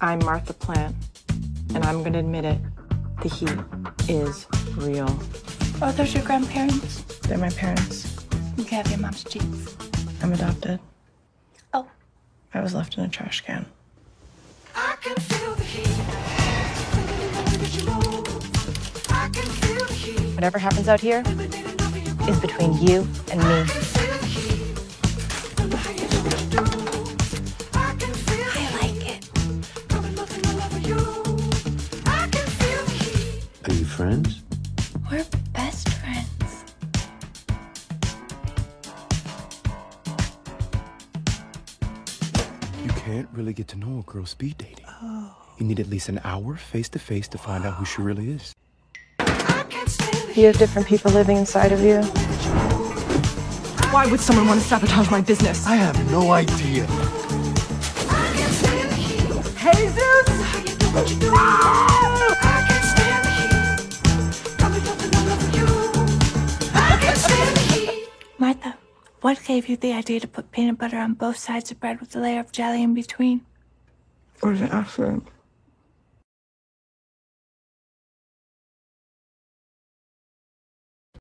I'm Martha Plant, and I'm gonna admit it. The heat is real. Are those your grandparents? They're my parents. You can have your mom's cheeks. I'm adopted. Oh. I was left in a trash can. I can feel the heat. Whatever happens out here is between you and me. Are you friends? We're best friends. You can't really get to know a girl speed dating. Oh. You need at least an hour face to face to find out who she really is. You have different people living inside of you. Why would someone want to sabotage my business? I have no idea. Martha, what gave you the idea to put peanut butter on both sides of bread with a layer of jelly in between? It was an accident.